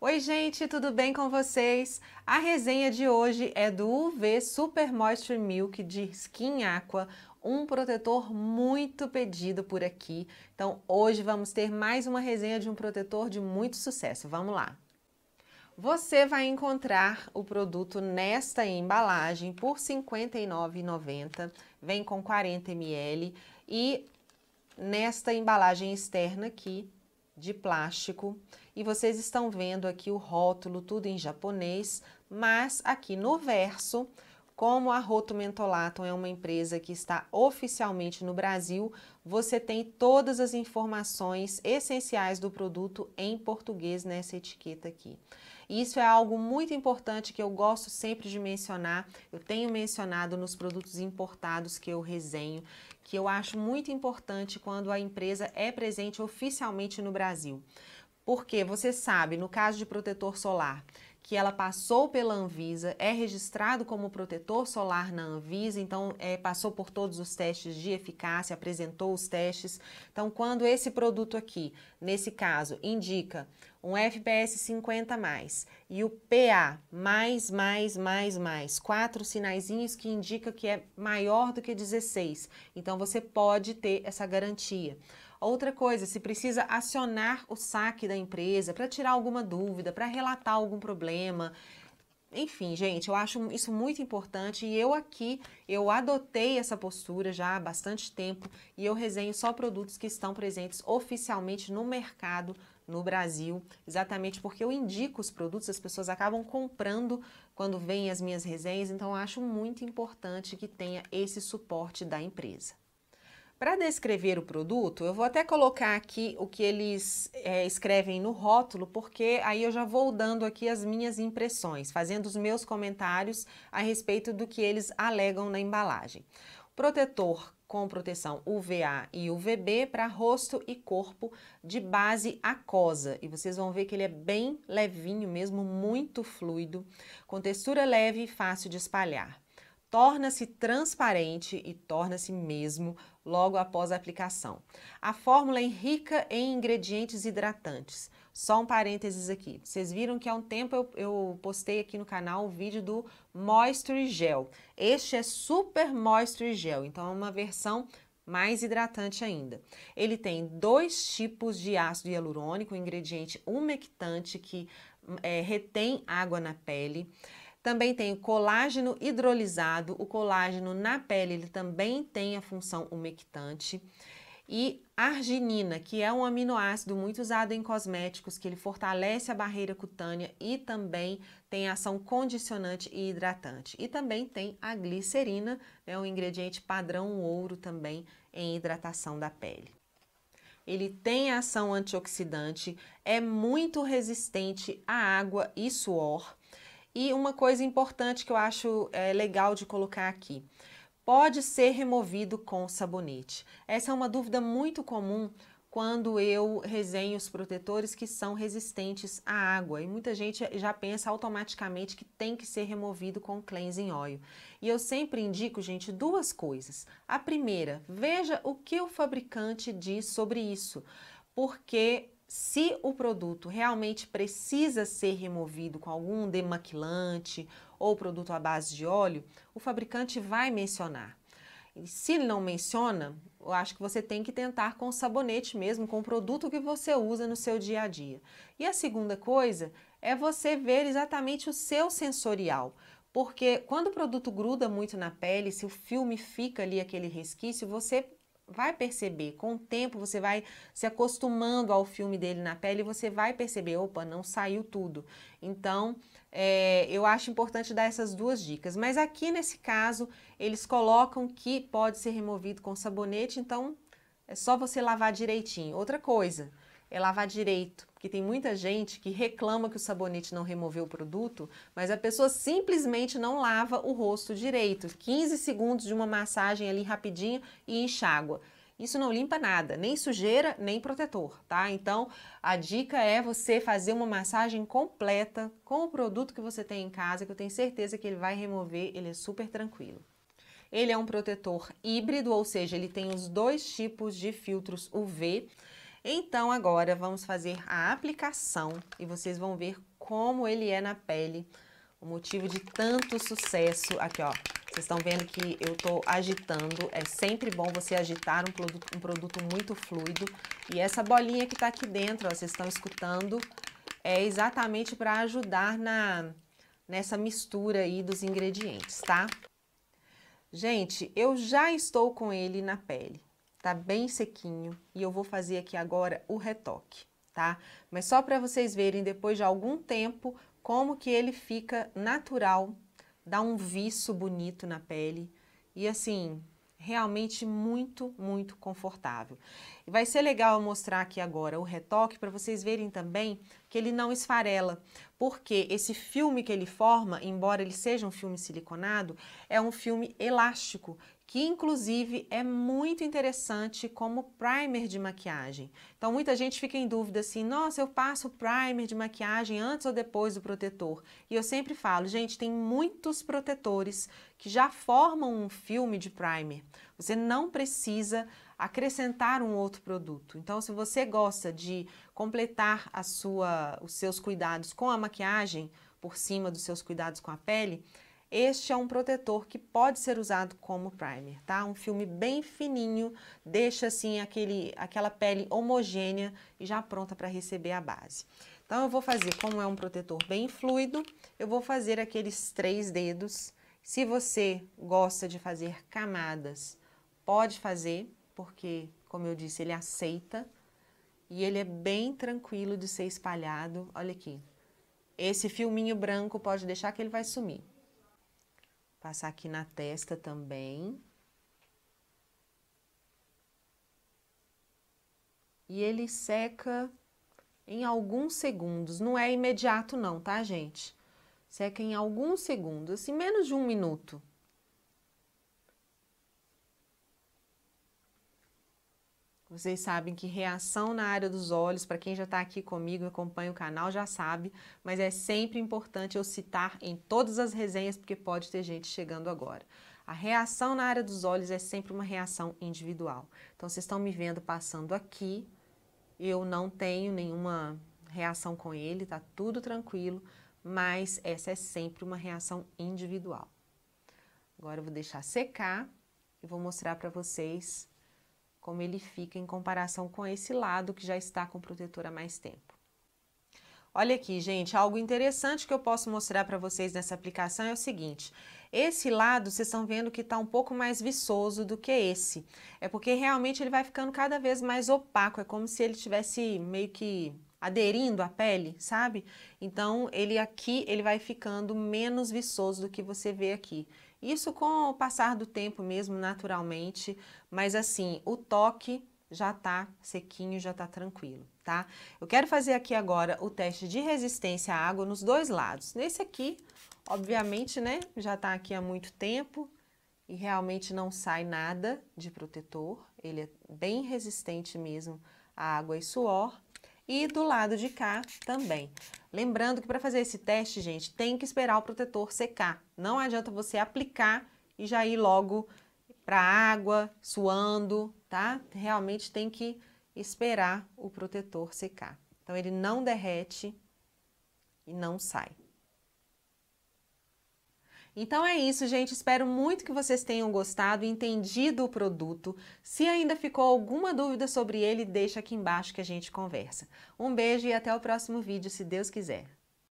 Oi, gente, tudo bem com vocês? A resenha de hoje é do UV Super Moisture Milk de Skin Aqua, um protetor muito pedido por aqui. Então, hoje vamos ter mais uma resenha de um protetor de muito sucesso. Vamos lá! Você vai encontrar o produto nesta embalagem por R$ 59,90, vem com 40 ml e nesta embalagem externa aqui de plástico. E vocês estão vendo aqui o rótulo, tudo em japonês, mas aqui no verso, como a Roto Mentolatum é uma empresa que está oficialmente no Brasil, você tem todas as informações essenciais do produto em português nessa etiqueta aqui. Isso é algo muito importante que eu gosto sempre de mencionar. Eu tenho mencionado nos produtos importados que eu resenho, que eu acho muito importante quando a empresa é presente oficialmente no Brasil. Porque você sabe, no caso de protetor solar, que ela passou pela Anvisa, é registrado como protetor solar na Anvisa, então é, passou por todos os testes de eficácia, apresentou os testes. Então, quando esse produto aqui, nesse caso, indica um FPS 50 mais e o PA mais, mais, mais, mais, quatro sinaizinhos que indica que é maior do que 16, então você pode ter essa garantia. Outra coisa, se precisa acionar o saque da empresa para tirar alguma dúvida, para relatar algum problema. Enfim, gente, eu acho isso muito importante e eu aqui, eu adotei essa postura já há bastante tempo e eu resenho só produtos que estão presentes oficialmente no mercado no Brasil, exatamente porque eu indico os produtos, as pessoas acabam comprando quando vêm as minhas resenhas, então acho muito importante que tenha esse suporte da empresa. Para descrever o produto, eu vou até colocar aqui o que eles é, escrevem no rótulo, porque aí eu já vou dando aqui as minhas impressões, fazendo os meus comentários a respeito do que eles alegam na embalagem. Protetor com proteção UVA e UVB para rosto e corpo de base aquosa. E vocês vão ver que ele é bem levinho mesmo, muito fluido, com textura leve e fácil de espalhar torna-se transparente e torna-se mesmo logo após a aplicação. A fórmula é rica em ingredientes hidratantes. Só um parênteses aqui. Vocês viram que há um tempo eu, eu postei aqui no canal o vídeo do Moisture Gel. Este é Super Moisture Gel, então é uma versão mais hidratante ainda. Ele tem dois tipos de ácido hialurônico, um ingrediente umectante que é, retém água na pele. Também tem o colágeno hidrolisado. O colágeno na pele ele também tem a função umectante. E arginina, que é um aminoácido muito usado em cosméticos, que ele fortalece a barreira cutânea e também tem ação condicionante e hidratante. E também tem a glicerina, é um ingrediente padrão ouro também em hidratação da pele. Ele tem ação antioxidante, é muito resistente à água e suor e uma coisa importante que eu acho é, legal de colocar aqui: pode ser removido com sabonete. Essa é uma dúvida muito comum quando eu resenho os protetores que são resistentes à água. E muita gente já pensa automaticamente que tem que ser removido com cleansing oil. E eu sempre indico, gente, duas coisas. A primeira, veja o que o fabricante diz sobre isso. Porque se o produto realmente precisa ser removido com algum demaquilante ou produto à base de óleo, o fabricante vai mencionar. Se ele não menciona, eu acho que você tem que tentar com sabonete mesmo, com o produto que você usa no seu dia a dia. E a segunda coisa é você ver exatamente o seu sensorial. Porque quando o produto gruda muito na pele, se o filme fica ali aquele resquício, você vai perceber, com o tempo você vai se acostumando ao filme dele na pele e você vai perceber, opa, não saiu tudo. Então, é, eu acho importante dar essas duas dicas. Mas aqui nesse caso, eles colocam que pode ser removido com sabonete, então é só você lavar direitinho. Outra coisa, é lavar direito, porque tem muita gente que reclama que o sabonete não removeu o produto, mas a pessoa simplesmente não lava o rosto direito. 15 segundos de uma massagem ali rapidinho e enxágua. Isso não limpa nada, nem sujeira, nem protetor, tá? Então, a dica é você fazer uma massagem completa com o produto que você tem em casa, que eu tenho certeza que ele vai remover, ele é super tranquilo. Ele é um protetor híbrido, ou seja, ele tem os dois tipos de filtros UV. Então agora vamos fazer a aplicação e vocês vão ver como ele é na pele. O motivo de tanto sucesso, aqui ó, vocês estão vendo que eu estou agitando, é sempre bom você agitar um produto, um produto muito fluido. E essa bolinha que está aqui dentro, ó, vocês estão escutando, é exatamente para ajudar na, nessa mistura aí dos ingredientes, tá? Gente, eu já estou com ele na pele, tá bem sequinho e eu vou fazer aqui agora o retoque, tá? Mas só para vocês verem depois de algum tempo como que ele fica natural, dá um viço bonito na pele e assim, realmente muito, muito confortável. E vai ser legal mostrar aqui agora o retoque para vocês verem também que ele não esfarela, porque esse filme que ele forma, embora ele seja um filme siliconado, é um filme elástico, que inclusive é muito interessante como primer de maquiagem. Então muita gente fica em dúvida assim, nossa, eu passo primer de maquiagem antes ou depois do protetor? E eu sempre falo, gente, tem muitos protetores que já formam um filme de primer. Você não precisa acrescentar um outro produto. Então, se você gosta de completar a sua, os seus cuidados com a maquiagem, por cima dos seus cuidados com a pele, este é um protetor que pode ser usado como primer, tá? Um filme bem fininho, deixa assim aquele, aquela pele homogênea e já pronta para receber a base. Então eu vou fazer, como é um protetor bem fluido, eu vou fazer aqueles três dedos. Se você gosta de fazer camadas, pode fazer, porque, como eu disse, ele aceita e ele é bem tranquilo de ser espalhado. Olha aqui. Esse filminho branco pode deixar que ele vai sumir. Passar aqui na testa também. E ele seca em alguns segundos. Não é imediato não, tá, gente? Seca em alguns segundos, assim, menos de um minuto. Vocês sabem que reação na área dos olhos, para quem já está aqui comigo acompanha o canal, já sabe, mas é sempre importante eu citar em todas as resenhas, porque pode ter gente chegando agora. A reação na área dos olhos é sempre uma reação individual. Então, vocês estão me vendo passando aqui, eu não tenho nenhuma reação com ele, tá tudo tranquilo, mas essa é sempre uma reação individual. Agora eu vou deixar secar e vou mostrar para vocês como ele fica em comparação com esse lado que já está com protetor há mais tempo. Olha aqui, gente, algo interessante que eu posso mostrar para vocês nessa aplicação é o seguinte. Esse lado, vocês estão vendo que está um pouco mais viçoso do que esse. É porque realmente ele vai ficando cada vez mais opaco, é como se ele tivesse meio que aderindo à pele, sabe? Então, ele aqui, ele vai ficando menos viçoso do que você vê aqui. Isso com o passar do tempo mesmo, naturalmente, mas assim, o toque já tá sequinho, já tá tranquilo, tá? Eu quero fazer aqui agora o teste de resistência à água nos dois lados. Nesse aqui, obviamente, né, já tá aqui há muito tempo e realmente não sai nada de protetor. Ele é bem resistente mesmo à água e suor. E do lado de cá também. Lembrando que para fazer esse teste, gente, tem que esperar o protetor secar. Não adianta você aplicar e já ir logo para água, suando, tá? Realmente tem que esperar o protetor secar. Então, ele não derrete e não sai. Então é isso, gente. Espero muito que vocês tenham gostado e entendido o produto. Se ainda ficou alguma dúvida sobre ele, deixa aqui embaixo que a gente conversa. Um beijo e até o próximo vídeo, se Deus quiser.